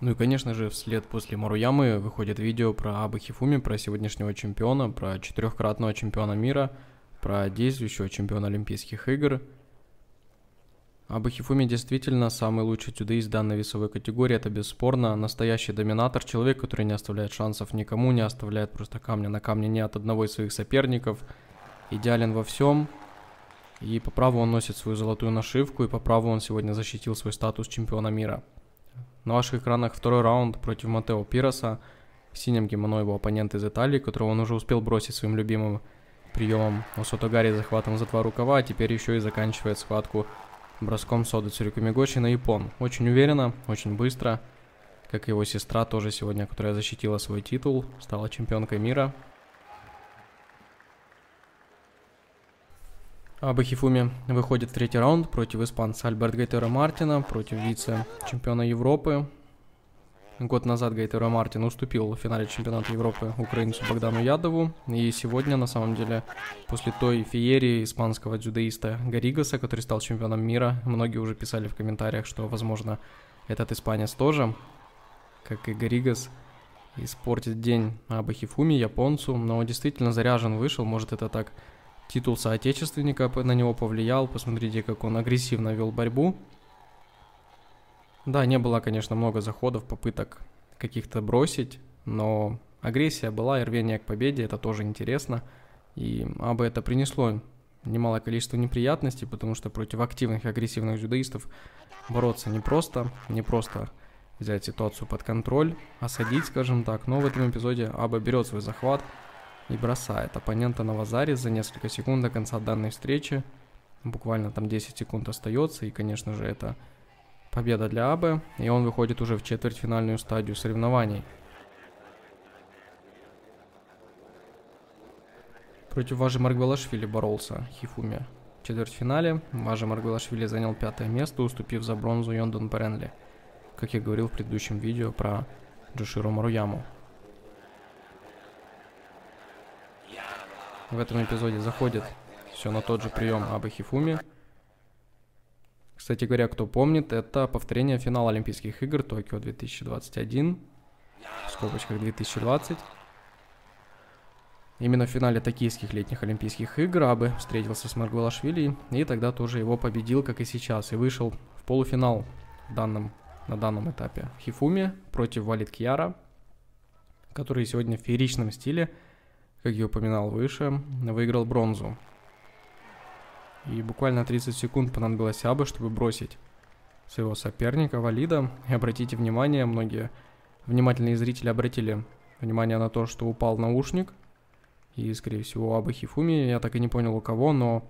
Ну и, конечно же, вслед после Маруямы выходит видео про Абы Хифуми, про сегодняшнего чемпиона, про четырехкратного чемпиона мира, про действующего чемпиона Олимпийских игр. Абы Хифуми действительно самый лучший тюдеист данной весовой категории, это бесспорно. Настоящий доминатор, человек, который не оставляет шансов никому, не оставляет просто камня на камне ни от одного из своих соперников. Идеален во всем. И по праву он носит свою золотую нашивку, и по праву он сегодня защитил свой статус чемпиона мира. На ваших экранах второй раунд против Матео Пироса. В синем гимоно его оппонент из Италии, которого он уже успел бросить своим любимым приемом Осотогари захватом за два рукава, а теперь еще и заканчивает схватку броском Соды Цурикумигочи на Япон. Очень уверенно, очень быстро, как и его сестра тоже сегодня, которая защитила свой титул, стала чемпионкой мира. Аба Хифуми выходит в третий раунд против испанца Альберт Гайтера Мартина, против вице-чемпиона Европы. Год назад Гайтера Мартин уступил в финале чемпионата Европы украинцу Богдану Ядову. И сегодня, на самом деле, после той феерии испанского дзюдоиста Гаригаса, который стал чемпионом мира, многие уже писали в комментариях, что, возможно, этот испанец тоже, как и Гаригас, испортит день Аба Хифуми, японцу. Но действительно заряжен вышел, может это так титул соотечественника на него повлиял. Посмотрите, как он агрессивно вел борьбу. Да, не было, конечно, много заходов, попыток каких-то бросить, но агрессия была и рвение к победе, это тоже интересно. И абы это принесло немалое количество неприятностей, потому что против активных и агрессивных дзюдоистов бороться непросто, не просто взять ситуацию под контроль, осадить, скажем так. Но в этом эпизоде Аба берет свой захват, и бросает оппонента на вазаре за несколько секунд до конца данной встречи. Буквально там 10 секунд остается, и, конечно же, это победа для Абы, и он выходит уже в четвертьфинальную стадию соревнований. Против Важи Маргвелашвили боролся Хифуми в четвертьфинале. Важи Маргвелашвили занял пятое место, уступив за бронзу Йондон Бренли, как я говорил в предыдущем видео про Джоширо Маруяму. В этом эпизоде заходит все на тот же прием Абы Хифуми. Кстати говоря, кто помнит, это повторение финала Олимпийских игр Токио 2021, в скобочках 2020. Именно в финале токийских летних Олимпийских игр Абы встретился с Маргулашвили и тогда тоже его победил, как и сейчас, и вышел в полуфинал в данном, на данном этапе. Хифуми против Валид Кьяра, который сегодня в фееричном стиле – как я упоминал выше, выиграл бронзу. И буквально 30 секунд понадобилось Абы, чтобы бросить своего соперника Валида. И обратите внимание, многие внимательные зрители обратили внимание на то, что упал наушник. И, скорее всего, Абы Хифуми, я так и не понял у кого, но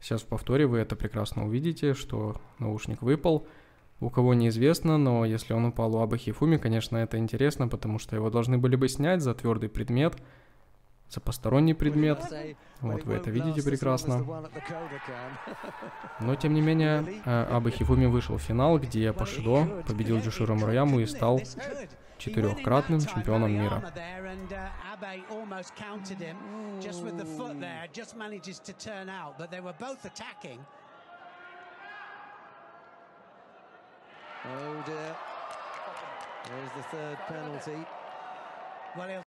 сейчас в повторе вы это прекрасно увидите, что наушник выпал. У кого неизвестно, но если он упал у Абы Хифуми, конечно, это интересно, потому что его должны были бы снять за твердый предмет – за посторонний предмет. Вот вы это видите прекрасно. Но тем не менее, э, Абы Хифуми вышел в финал, где Пашидо победил Джуширо Мураяму и стал четырехкратным чемпионом мира. Oh dear. There's the third penalty.